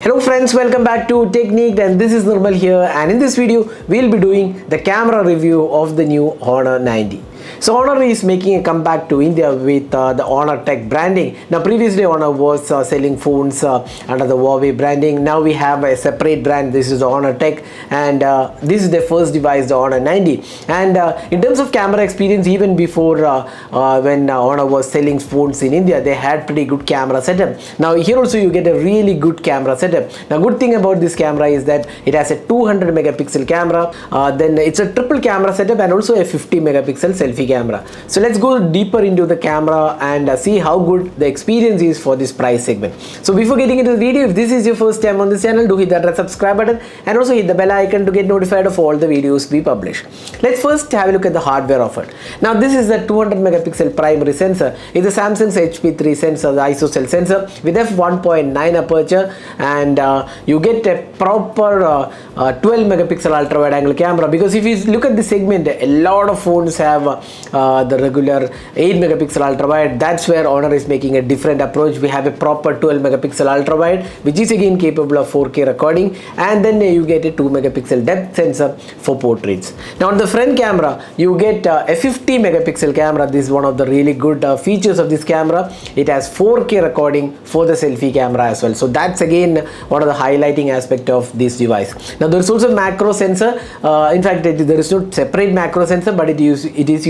Hello friends, welcome back to Techniqued and this is Nirmal here and in this video we'll be doing the camera review of the new Honor 90. So Honor is making a comeback to India with uh, the Honor Tech branding. Now previously Honor was uh, selling phones uh, under the Huawei branding. Now we have a separate brand. This is the Honor Tech and uh, this is the first device, the Honor 90. And uh, in terms of camera experience, even before uh, when Honor was selling phones in India, they had pretty good camera setup. Now here also you get a really good camera setup. Now good thing about this camera is that it has a 200 megapixel camera. Then it's a triple camera setup and also a 50 megapixel selfie camera. So let's go deeper into the camera and uh, see how good the experience is for this price segment. So before getting into the video, if this is your first time on this channel, do hit that red subscribe button and also hit the bell icon to get notified of all the videos we publish. Let's first have a look at the hardware offered. Now this is the 200 megapixel primary sensor. It's a Samsung's HP3 sensor, the ISOCELL sensor with f1.9 aperture and uh, you get a proper uh, uh, 12 megapixel ultra wide angle camera because if you look at the segment, a lot of phones have uh, the regular 8 megapixel ultra wide. That's where Honor is making a different approach. We have a proper 12 megapixel ultra wide which is again capable of 4K recording and then you get a 2 megapixel depth sensor for portraits. Now on the front camera you get uh, a 50 megapixel camera. This is one of the really good uh, features of this camera. It has 4K recording for the selfie camera as well. So that's again one of the highlighting aspect of this device. Now there is also macro sensor. Uh, in fact, it, there is no separate macro sensor, but it is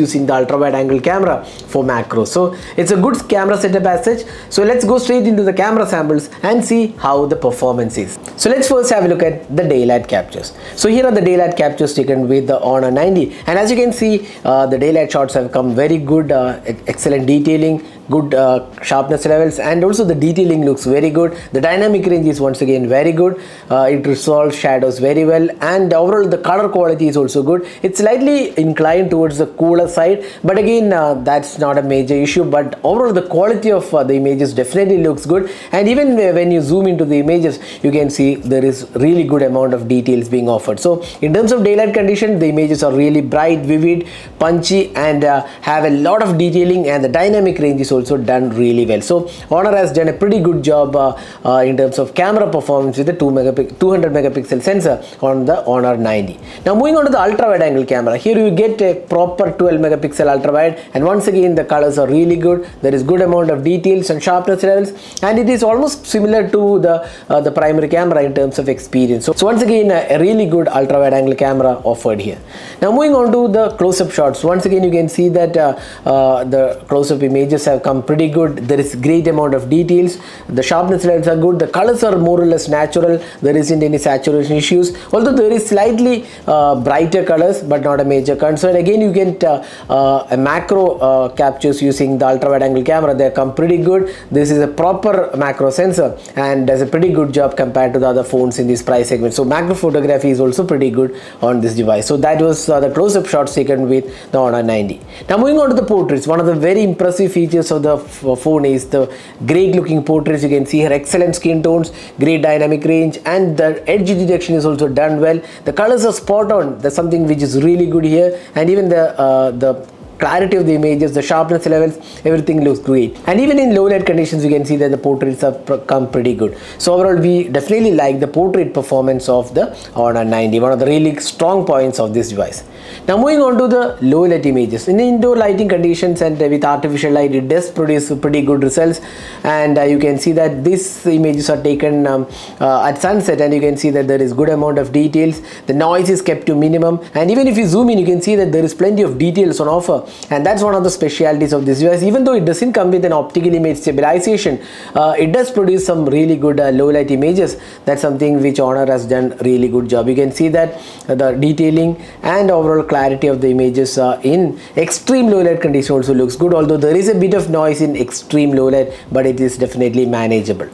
using the ultra wide angle camera for macro. So it's a good camera setup as such. So let's go straight into the camera samples and see how the performance is. So let's first have a look at the daylight captures. So here are the daylight captures taken with the Honor 90 and as you can see uh, the daylight shots have come very good uh, excellent detailing good uh, sharpness levels and also the detailing looks very good. The dynamic range is once again very good. Uh, it resolves shadows very well and overall the color quality is also good. It's slightly inclined towards the cooler side but again uh, that's not a major issue but overall the quality of uh, the images definitely looks good. And even when you zoom into the images you can see there is really good amount of details being offered. So in terms of daylight condition the images are really bright vivid punchy and uh, have a lot of detailing and the dynamic range is also done really well. So honor has done a pretty good job uh, uh, in terms of camera performance with the 2 megapixel 200 megapixel sensor on the honor 90 now moving on to the ultra wide angle camera. Here you get a proper 12 megapixel ultra wide and once again the colors are really good. There is good amount of details and sharpness levels and it is almost similar to the uh, the primary camera in terms of experience. So, so once again a, really good ultra wide angle camera offered here. Now moving on to the close-up shots. Once again you can see that uh, uh, the close-up images have come pretty good. There is great amount of details. The sharpness levels are good. The colors are more or less natural. There isn't any saturation issues. Although there is slightly uh, brighter colors but not a major concern. Again you get uh, uh, a macro uh, captures using the ultra wide angle camera. They come pretty good. This is a proper macro sensor and does a pretty good job compared to the other phones in this price segment. So macro photography is also pretty good on this device. So that was the close-up shots taken with the Honor 90 now moving on to the portraits. One of the very impressive features of the phone is the great looking portraits. You can see her excellent skin tones great dynamic range and the edge detection is also done well. The colors are spot on. That's something which is really good here. And even the uh, the clarity of the images, the sharpness levels, everything looks great. And even in low light conditions, you can see that the portraits have come pretty good. So overall, we definitely like the portrait performance of the Honor 90, one of the really strong points of this device. Now moving on to the low light images. In indoor lighting conditions and with artificial light, it does produce pretty good results. And uh, you can see that these images are taken um, uh, at sunset and you can see that there is good amount of details. The noise is kept to minimum. And even if you zoom in, you can see that there is plenty of details on offer and that's one of the specialities of this device even though it doesn't come with an optical image stabilization uh, it does produce some really good uh, low light images. That's something which honor has done really good job. You can see that uh, the detailing and overall clarity of the images in extreme low light condition also looks good although there is a bit of noise in extreme low light but it is definitely manageable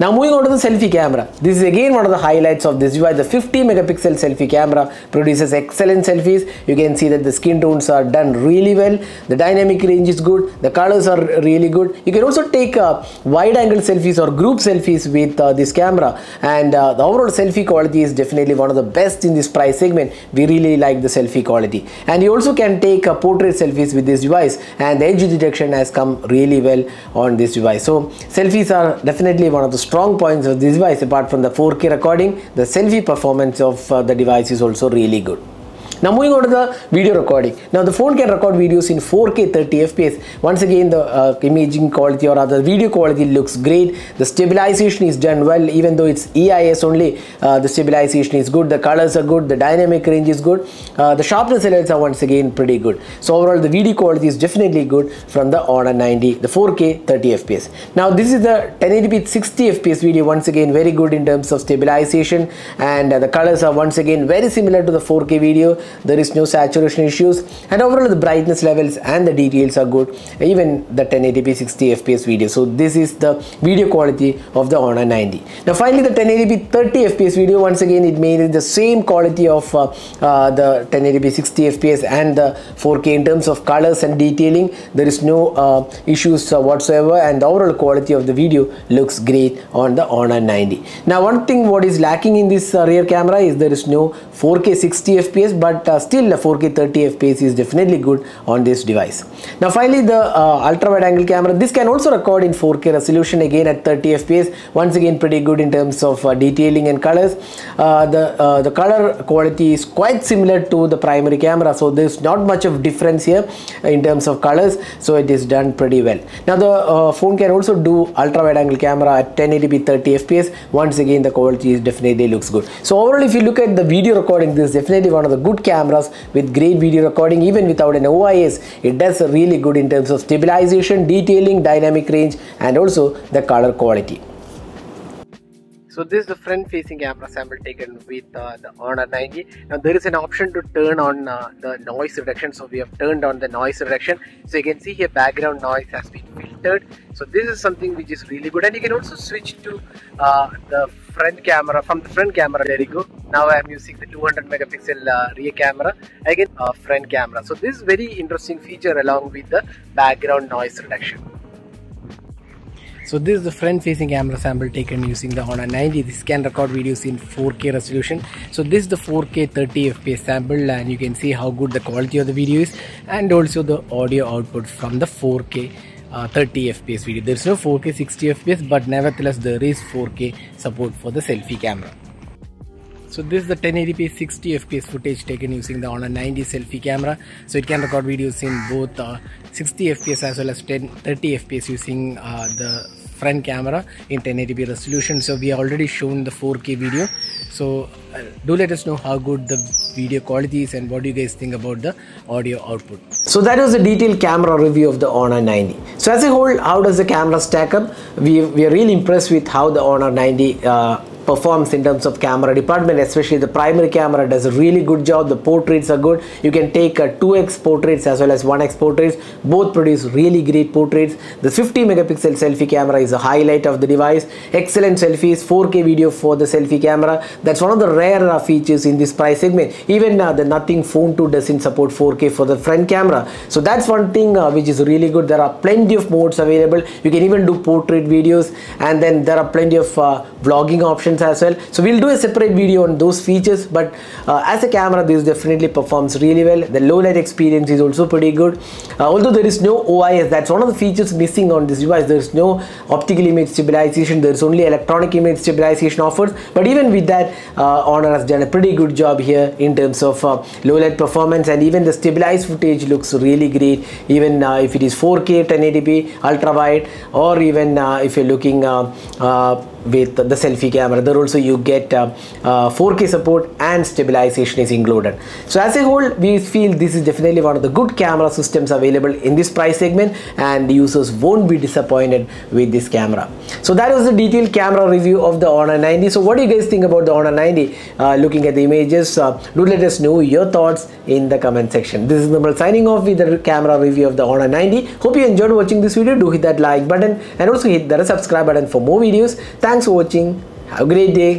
now moving on to the selfie camera. This is again one of the highlights of this device. The 50 megapixel selfie camera produces excellent selfies. You can see that the skin tones are done really well. The dynamic range is good. The colors are really good. You can also take uh, wide angle selfies or group selfies with uh, this camera and uh, the overall selfie quality is definitely one of the best in this price segment. We really like the selfie quality and you also can take uh, portrait selfies with this device and the edge detection has come really well on this device. So selfies are definitely one of the strong points of this device apart from the 4K recording, the selfie performance of uh, the device is also really good. Now moving on to the video recording. Now the phone can record videos in 4K 30 FPS. Once again the uh, imaging quality or other video quality looks great. The stabilization is done well even though it's EIS only. Uh, the stabilization is good. The colors are good. The dynamic range is good. Uh, the sharpness levels are once again pretty good. So overall the video quality is definitely good from the Honor 90, the 4K 30 FPS. Now this is the 1080p 60 FPS video once again very good in terms of stabilization and uh, the colors are once again very similar to the 4K video there is no saturation issues and overall the brightness levels and the details are good. Even the 1080p 60 fps video. So this is the video quality of the Honor 90 now finally the 1080p 30 fps video. Once again it made the same quality of uh, uh, the 1080p 60 fps and the 4k in terms of colors and detailing. There is no uh, issues uh, whatsoever and the overall quality of the video looks great on the Honor 90 now one thing what is lacking in this uh, rear camera is there is no 4k 60 fps but but uh, still 4K 30 FPS is definitely good on this device. Now finally the uh, ultra wide angle camera this can also record in 4K resolution again at 30 FPS once again pretty good in terms of uh, detailing and colors. Uh, the uh, the color quality is quite similar to the primary camera so there's not much of difference here in terms of colors so it is done pretty well. Now the uh, phone can also do ultra wide angle camera at 1080p 30 FPS once again the quality is definitely looks good. So overall if you look at the video recording this is definitely one of the good cameras with great video recording even without an OIS it does really good in terms of stabilization detailing dynamic range and also the color quality. So this is the front facing camera sample taken with uh, the Honor 90 now there is an option to turn on uh, the noise reduction. So we have turned on the noise reduction. So you can see here background noise has been filtered. So this is something which is really good. And you can also switch to uh, the front camera from the front camera. There you go now I am using the 200 megapixel uh, rear camera again uh, front camera so this is very interesting feature along with the background noise reduction so this is the front facing camera sample taken using the Honor 90. This can record videos in 4K resolution. So this is the 4K 30 FPS sample and you can see how good the quality of the video is and also the audio output from the 4K uh, 30 fps video there's no 4k 60 fps but nevertheless there is 4k support for the selfie camera so this is the 1080p 60 fps footage taken using the Honor 90 selfie camera. So it can record videos in both uh, 60 fps as well as 10 30 fps using uh, the front camera in 1080p resolution. So we already shown the 4k video. So uh, do let us know how good the video quality is and what do you guys think about the audio output. So that was a detailed camera review of the Honor 90 so as a whole how does the camera stack up? We, we are really impressed with how the Honor 90 uh, performs in terms of camera department especially the primary camera does a really good job. The portraits are good. You can take a 2x portraits as well as 1x portraits. Both produce really great portraits. The 50 megapixel selfie camera is a highlight of the device. Excellent selfies 4k video for the selfie camera. That's one of the rare features in this price segment. Even uh, the nothing phone 2 doesn't support 4k for the front camera. So that's one thing uh, which is really good. There are plenty of modes available. You can even do portrait videos and then there are plenty of uh, vlogging options as well. So we'll do a separate video on those features but uh, as a camera this definitely performs really well. The low light experience is also pretty good. Uh, although there is no OIS that's one of the features missing on this device. There is no optical image stabilization there is only electronic image stabilization offered but even with that uh, Honor has done a pretty good job here in terms of uh, low light performance and even the stabilized footage looks really great. Even uh, if it is 4K 1080p ultra wide or even uh, if you're looking with the selfie camera there also you get uh, uh, 4k support and stabilization is included. So as a whole we feel this is definitely one of the good camera systems available in this price segment and users won't be disappointed with this camera. So that was the detailed camera review of the Honor 90 so what do you guys think about the Honor 90 uh, looking at the images uh, do let us know your thoughts in the comment section. This is Nirmal signing off with the camera review of the Honor 90 hope you enjoyed watching this video. Do hit that like button and also hit the subscribe button for more videos. Thanks for watching have a great day